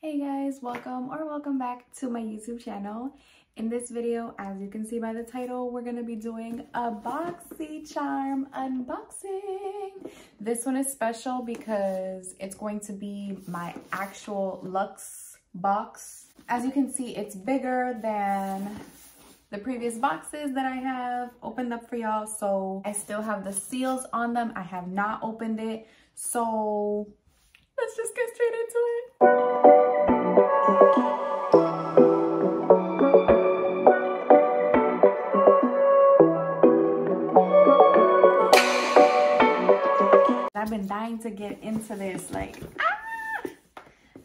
Hey guys, welcome or welcome back to my YouTube channel. In this video, as you can see by the title, we're gonna be doing a BoxyCharm unboxing. This one is special because it's going to be my actual Luxe box. As you can see, it's bigger than the previous boxes that I have opened up for y'all. So I still have the seals on them. I have not opened it. So let's just get straight into it. I've been dying to get into this, like, ah!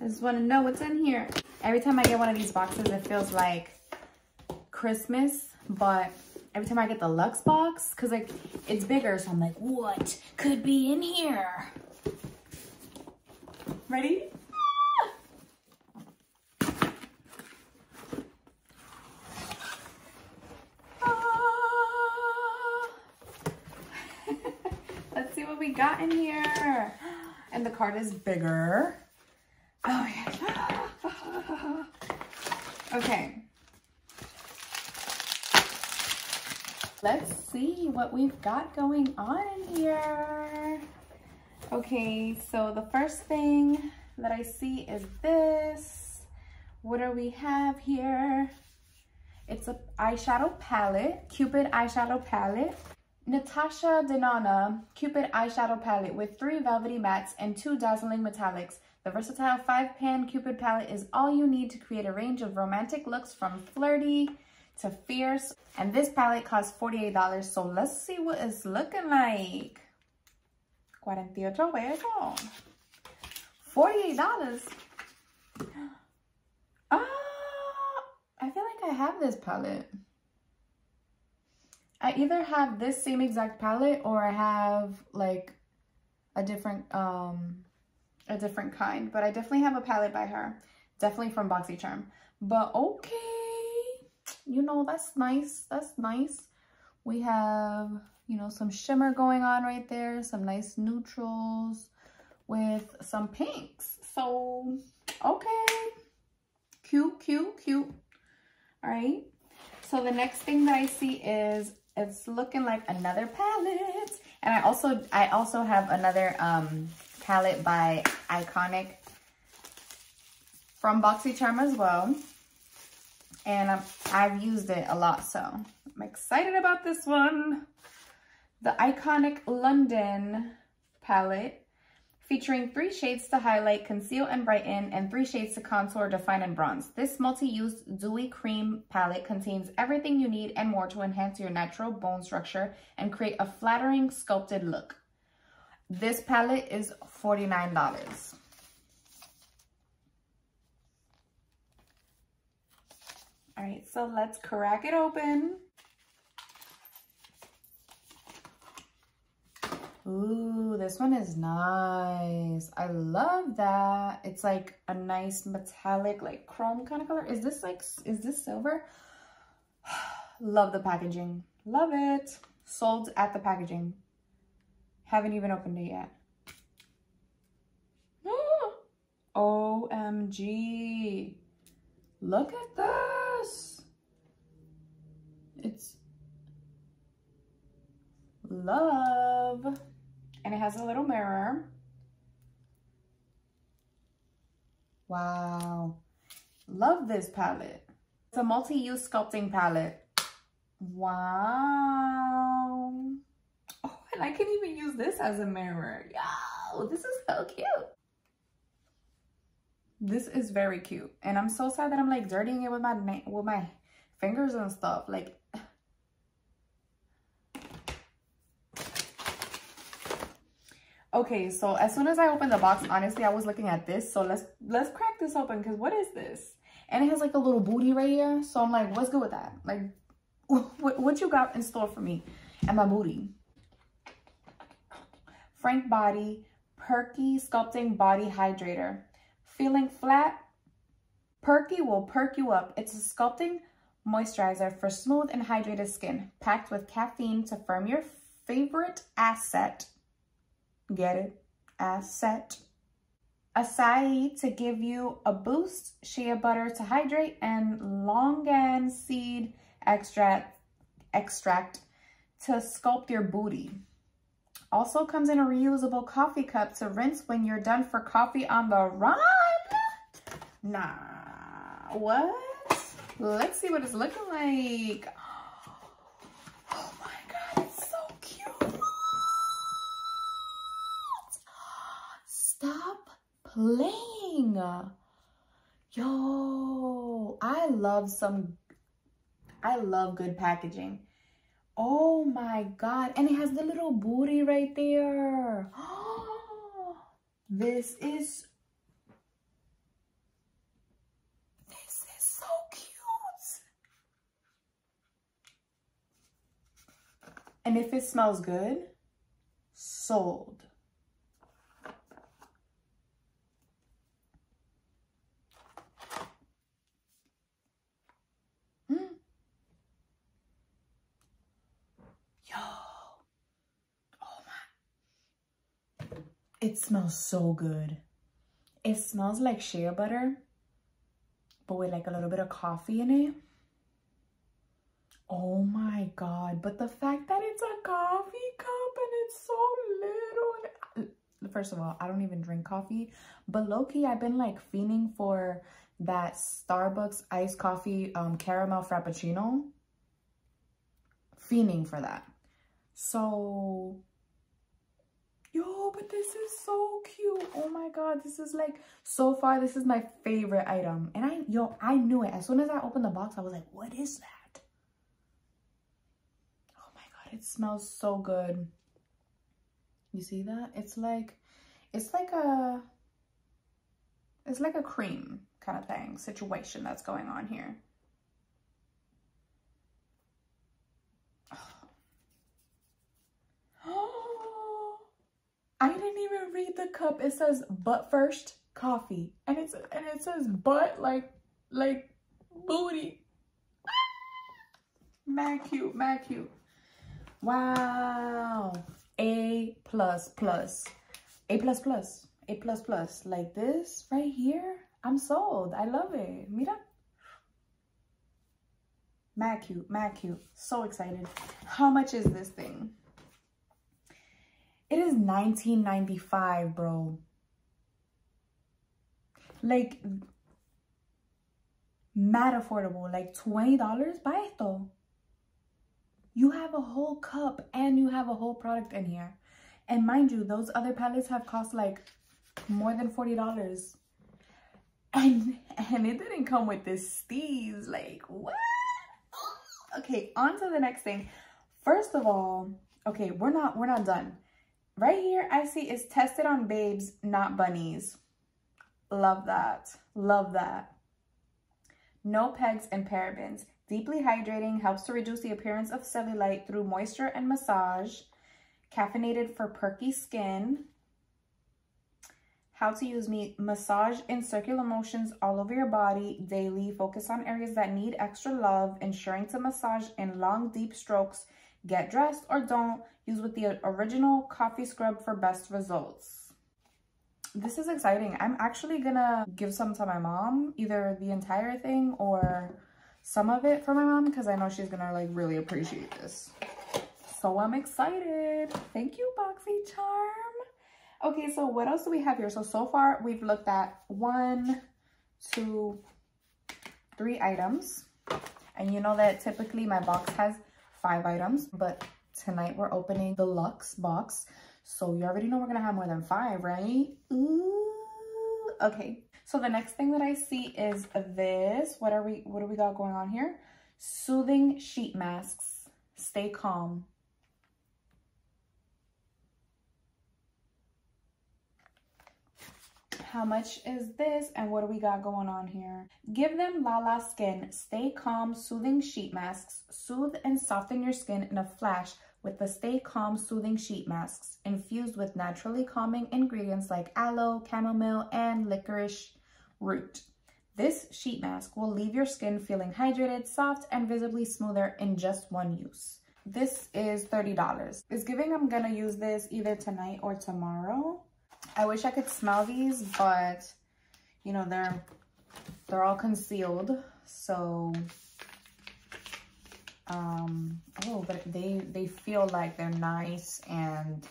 I just want to know what's in here. Every time I get one of these boxes, it feels like Christmas, but every time I get the Luxe box, because like it's bigger, so I'm like, what could be in here? Ready? Ah. Let's see what we got in here. And the card is bigger. Oh, yeah. Okay. Let's see what we've got going on in here. Okay, so the first thing that I see is this. What do we have here? It's a eyeshadow palette, Cupid eyeshadow palette. Natasha Denona Cupid eyeshadow palette with three velvety mattes and two dazzling metallics. The versatile five-pan Cupid palette is all you need to create a range of romantic looks from flirty to fierce. And this palette costs $48, so let's see what it's looking like. 48 pesos. $48. Ah, I feel like I have this palette. I either have this same exact palette or I have like a different um a different kind, but I definitely have a palette by her. Definitely from BoxyCharm. But okay, you know, that's nice. That's nice. We have, you know, some shimmer going on right there, some nice neutrals with some pinks. So, okay. Cute, cute, cute. All right. So the next thing that I see is it's looking like another palette. And I also I also have another um palette by Iconic from BoxyCharm as well. And i I've used it a lot, so I'm excited about this one. The Iconic London palette featuring three shades to highlight, conceal, and brighten, and three shades to contour, define, and bronze. This multi-use dewy cream palette contains everything you need and more to enhance your natural bone structure and create a flattering sculpted look. This palette is $49. All right, so let's crack it open. Ooh, this one is nice. I love that. It's like a nice metallic, like chrome kind of color. Is this like, is this silver? love the packaging. Love it. Sold at the packaging. Haven't even opened it yet. OMG. Look at this. It's love and it has a little mirror. Wow. Love this palette. It's a multi-use sculpting palette. Wow. Oh, and I can even use this as a mirror. Yo, this is so cute. This is very cute. And I'm so sad that I'm like dirtying it with my with my fingers and stuff. Like Okay, so as soon as I opened the box, honestly, I was looking at this. So let's let's crack this open because what is this? And it has like a little booty right here. So I'm like, what's good with that? Like, what, what you got in store for me and my booty? Frank Body Perky Sculpting Body Hydrator. Feeling flat? Perky will perk you up. It's a sculpting moisturizer for smooth and hydrated skin, packed with caffeine to firm your favorite asset Get it? Asset. acai to give you a boost, shea butter to hydrate, and longan seed extract, extract to sculpt your booty. Also comes in a reusable coffee cup to rinse when you're done for coffee on the run. Nah, what? Let's see what it's looking like. Oh my God, it's so cute. Stop playing. Yo, I love some, I love good packaging. Oh my God. And it has the little booty right there. this is, this is so cute. And if it smells good, sold. It smells so good. It smells like shea butter, but with like a little bit of coffee in it. Oh my God. But the fact that it's a coffee cup and it's so little. First of all, I don't even drink coffee. But low-key, I've been like fiending for that Starbucks iced coffee um, caramel frappuccino. Fiending for that. So yo but this is so cute. Oh my god this is like so far this is my favorite item. And i yo i knew it. As soon as i opened the box i was like what is that? Oh my god it smells so good. You see that? It's like it's like a it's like a cream kind of thing situation that's going on here I didn't even read the cup. It says but first coffee. And it's and it says but like like booty. mad cute, mad cute. Wow. A plus plus. A plus plus. A plus plus. Like this right here. I'm sold. I love it. Mira. Mad cute, mad cute. So excited. How much is this thing? It is 1995, bro. Like, mad affordable. Like $20. Buy esto. You have a whole cup and you have a whole product in here. And mind you, those other palettes have cost like more than $40. And, and it didn't come with this steez. Like, what? Okay, on to the next thing. First of all, okay, we're not, we're not done. Right here, I see is tested on babes, not bunnies. Love that. Love that. No pegs and parabens. Deeply hydrating helps to reduce the appearance of cellulite through moisture and massage. Caffeinated for perky skin. How to use me massage in circular motions all over your body daily. Focus on areas that need extra love, ensuring to massage in long, deep strokes. Get dressed or don't. Use with the original coffee scrub for best results. This is exciting. I'm actually gonna give some to my mom, either the entire thing or some of it for my mom because I know she's gonna like really appreciate this. So I'm excited. Thank you, BoxyCharm. Okay, so what else do we have here? So, so far we've looked at one, two, three items. And you know that typically my box has five items, but tonight we're opening the Luxe box. So you already know we're gonna have more than five, right? Ooh. Okay, so the next thing that I see is this. What are we, what do we got going on here? Soothing sheet masks. Stay calm. How much is this and what do we got going on here? Give them Lala Skin Stay Calm Soothing Sheet Masks. Soothe and soften your skin in a flash with the Stay Calm Soothing Sheet Masks infused with naturally calming ingredients like aloe, chamomile, and licorice root. This sheet mask will leave your skin feeling hydrated, soft, and visibly smoother in just one use. This is $30. It's giving I'm gonna use this either tonight or tomorrow. I wish I could smell these, but you know, they're they're all concealed. So um oh but they they feel like they're nice and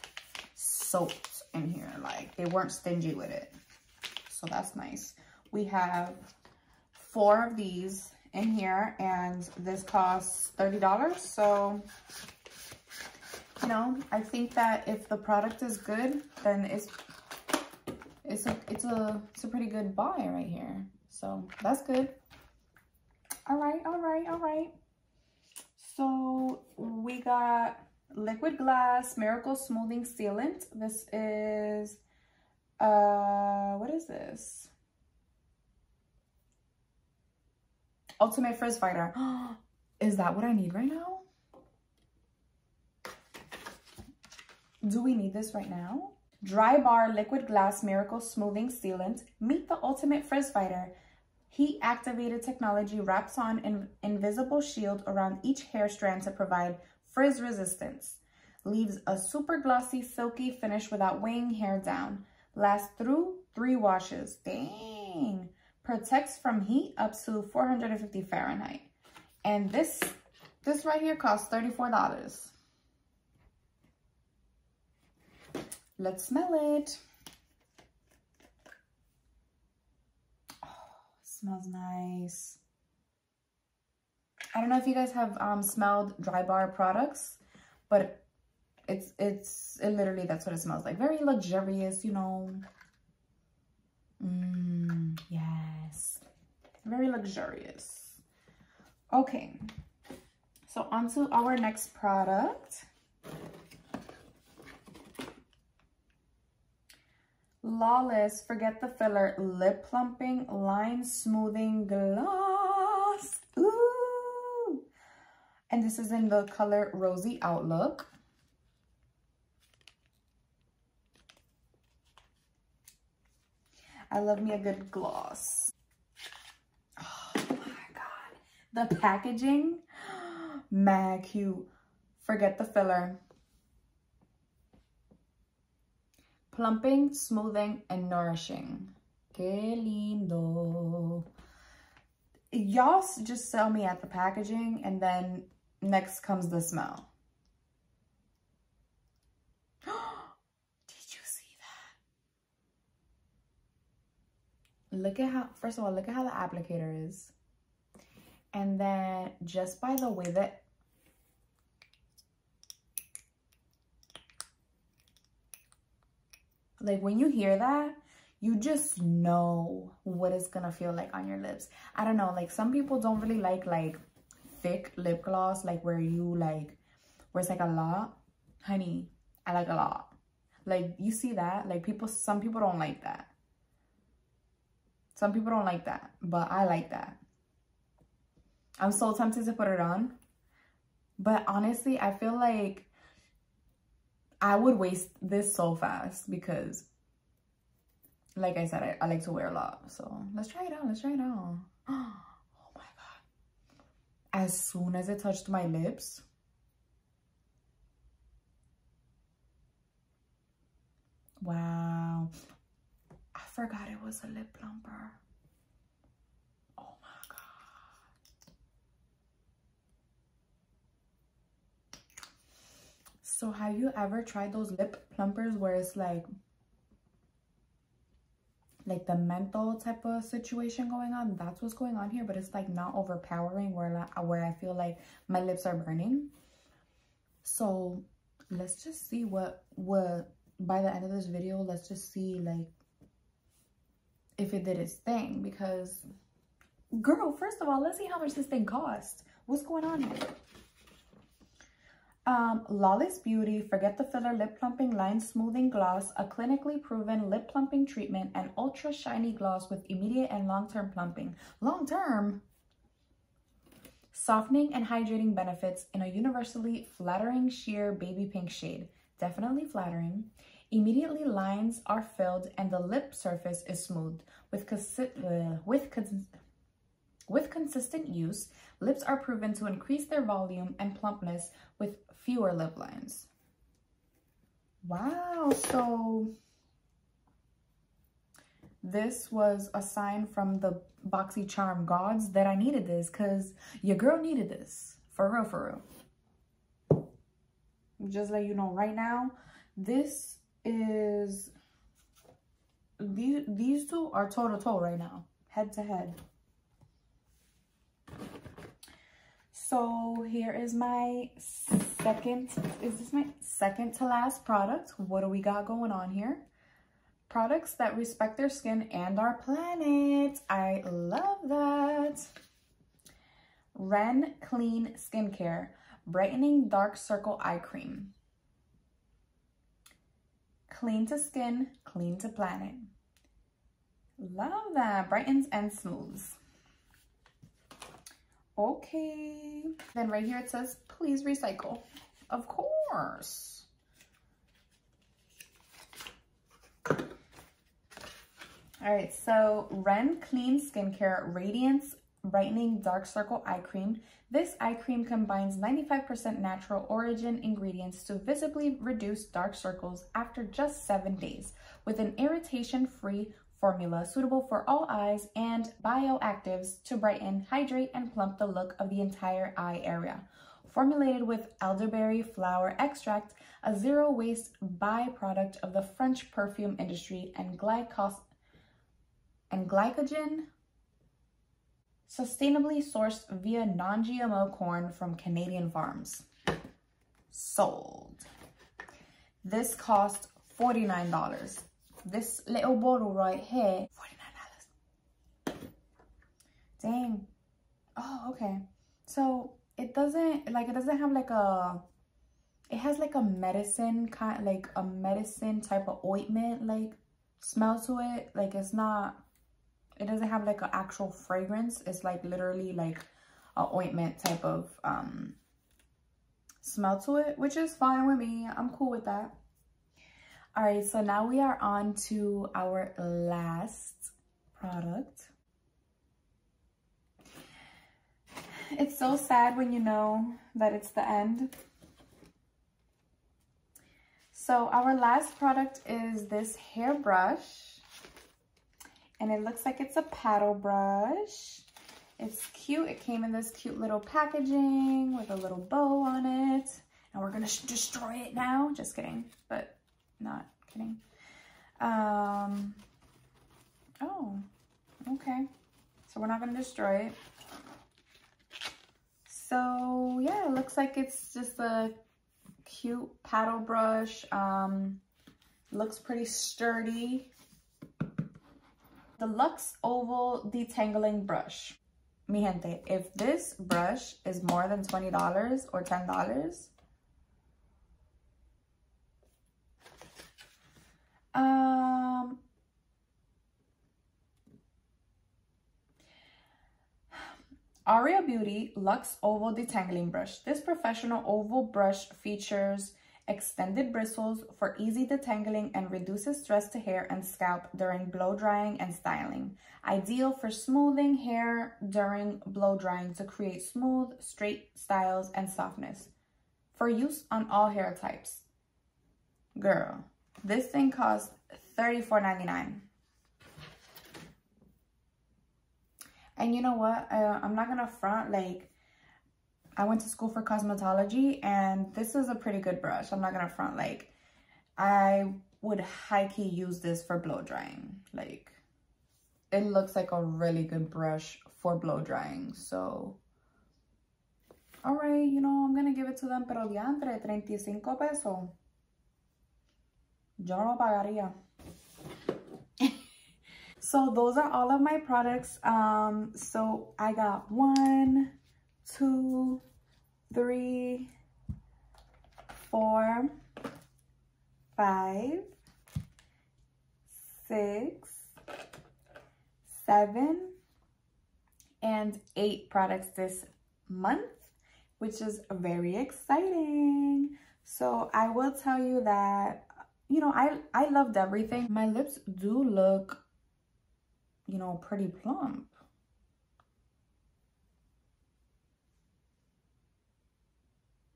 soaked in here like they weren't stingy with it so that's nice we have four of these in here and this costs $30 so you know I think that if the product is good then it's it's a it's a it's a pretty good buy right here so that's good all right all right all right so we got Liquid Glass Miracle Smoothing Sealant. This is, uh, what is this? Ultimate Frizz Fighter. is that what I need right now? Do we need this right now? Drybar Liquid Glass Miracle Smoothing Sealant. Meet the ultimate frizz fighter. Heat-activated technology wraps on an invisible shield around each hair strand to provide frizz resistance. Leaves a super glossy, silky finish without weighing hair down. Lasts through three washes. Dang. Protects from heat up to 450 Fahrenheit. And this, this right here costs $34. Let's smell it. Smells nice. I don't know if you guys have um, smelled Drybar products, but it's, it's, it literally, that's what it smells like. Very luxurious, you know. Mmm, yes. Very luxurious. Okay. So on to our next product. Lawless Forget the Filler Lip Plumping Line Smoothing Gloss. Ooh! And this is in the color Rosy Outlook. I love me a good gloss. Oh my God. The packaging, Mag cute. Forget the filler. Plumping, smoothing, and nourishing. Que lindo. Y'all just sell me at the packaging and then next comes the smell. Did you see that? Look at how, first of all, look at how the applicator is. And then just by the way that Like when you hear that, you just know what it's gonna feel like on your lips. I don't know, like some people don't really like like thick lip gloss, like where you like, where it's like a lot. Honey, I like a lot. Like you see that? Like people, some people don't like that. Some people don't like that, but I like that. I'm so tempted to put it on. But honestly, I feel like I would waste this so fast because like I said, I, I like to wear a lot. So let's try it out. Let's try it out. Oh my God. As soon as it touched my lips, wow. I forgot it was a lip plumper. So have you ever tried those lip plumpers where it's like like the menthol type of situation going on? That's what's going on here but it's like not overpowering where where i feel like my lips are burning. So let's just see what what by the end of this video let's just see like if it did its thing because girl first of all let's see how much this thing costs. What's going on here um, Lawless Beauty Forget the Filler Lip Plumping Line Smoothing Gloss, a clinically proven lip plumping treatment and ultra shiny gloss with immediate and long-term plumping. Long-term? Softening and hydrating benefits in a universally flattering sheer baby pink shade. Definitely flattering. Immediately lines are filled and the lip surface is smoothed With, uh, with, with consistent use, lips are proven to increase their volume and plumpness with fewer lip lines. Wow, so this was a sign from the BoxyCharm gods that I needed this because your girl needed this. For real, for real. Just let you know right now, this is, these, these two are toe to toe right now, head to head. So here is my second, is this my second to last product? What do we got going on here? Products that respect their skin and our planet. I love that. Ren Clean Skincare Brightening Dark Circle Eye Cream. Clean to skin, clean to planet. Love that. Brightens and smooths. Okay. Then right here it says, please recycle. Of course. All right, so Ren Clean Skincare Radiance Brightening Dark Circle Eye Cream. This eye cream combines 95% natural origin ingredients to visibly reduce dark circles after just seven days with an irritation-free formula suitable for all eyes and bioactives to brighten, hydrate, and plump the look of the entire eye area. Formulated with elderberry flower extract, a zero-waste byproduct of the French perfume industry and glycos and glycogen sustainably sourced via non-GMO corn from Canadian farms. Sold. This cost $49. This little bottle right here, $49. Dang. Oh, okay. So it doesn't, like, it doesn't have like a, it has like a medicine kind, like a medicine type of ointment, like smell to it. Like it's not, it doesn't have like an actual fragrance. It's like literally like a ointment type of um, smell to it, which is fine with me. I'm cool with that. All right, so now we are on to our last product. It's so sad when you know that it's the end. So our last product is this hairbrush and it looks like it's a paddle brush. It's cute. It came in this cute little packaging with a little bow on it. And we're going to destroy it now. Just kidding, but not kidding. Um, oh, okay. So we're not going to destroy it. So yeah, it looks like it's just a cute paddle brush. Um, looks pretty sturdy the Lux Oval Detangling Brush. Mi gente, if this brush is more than $20 or $10, um, Aria Beauty Lux Oval Detangling Brush. This professional oval brush features extended bristles for easy detangling and reduces stress to hair and scalp during blow drying and styling. Ideal for smoothing hair during blow drying to create smooth, straight styles and softness. For use on all hair types. Girl, this thing costs $34.99. And you know what? I'm not gonna front like I went to school for cosmetology and this is a pretty good brush. I'm not gonna front like I would high key use this for blow drying. Like it looks like a really good brush for blow drying. So all right, you know, I'm gonna give it to them, pero diantre, 35 pesos. Yo no pagaría. so those are all of my products. Um, so I got one, two, three, four, five, six, seven, and eight products this month, which is very exciting. So I will tell you that, you know, I, I loved everything. My lips do look, you know, pretty plump.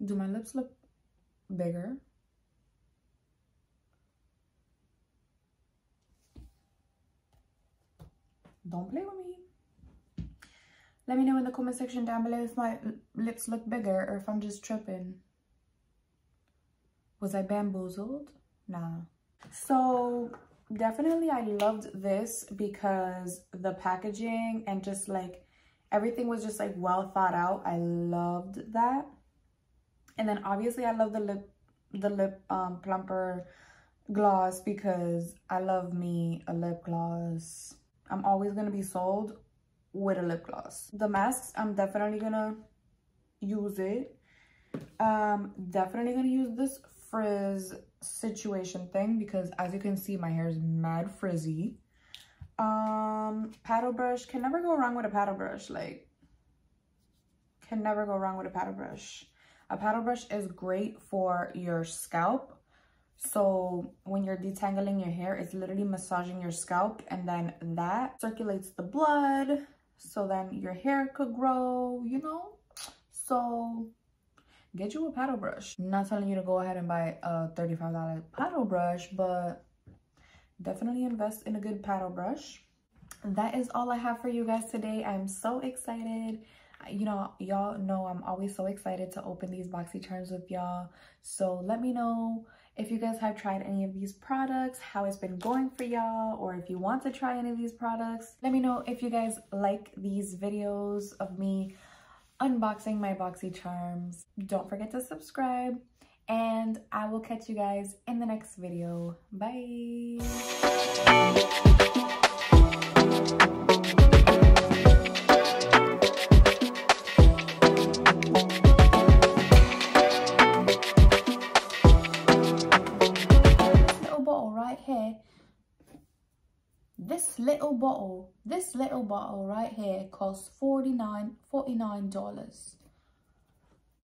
Do my lips look bigger? don't play with me. Let me know in the comment section down below if my lips look bigger or if I'm just tripping. Was I bamboozled? Nah. So definitely I loved this because the packaging and just like everything was just like well thought out. I loved that. And then obviously I love the lip the lip um plumper gloss because I love me a lip gloss. I'm always going to be sold with a lip gloss. The masks, I'm definitely going to use it. Um, definitely going to use this frizz situation thing because as you can see, my hair is mad frizzy. Um, paddle brush, can never go wrong with a paddle brush. Like, can never go wrong with a paddle brush. A paddle brush is great for your scalp so when you're detangling your hair, it's literally massaging your scalp and then that circulates the blood. So then your hair could grow, you know? So get you a paddle brush. I'm not telling you to go ahead and buy a $35 paddle brush, but definitely invest in a good paddle brush. That is all I have for you guys today. I'm so excited you know y'all know i'm always so excited to open these boxycharms with y'all so let me know if you guys have tried any of these products, how it's been going for y'all, or if you want to try any of these products. Let me know if you guys like these videos of me unboxing my BoxyCharms. Don't forget to subscribe, and I will catch you guys in the next video. Bye! Little bottle, this little bottle right here costs $49, $49.